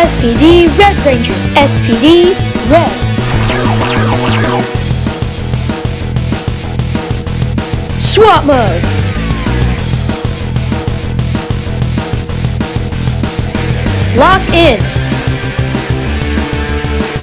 SPD Red Ranger. SPD Red. Swap mode. Lock in.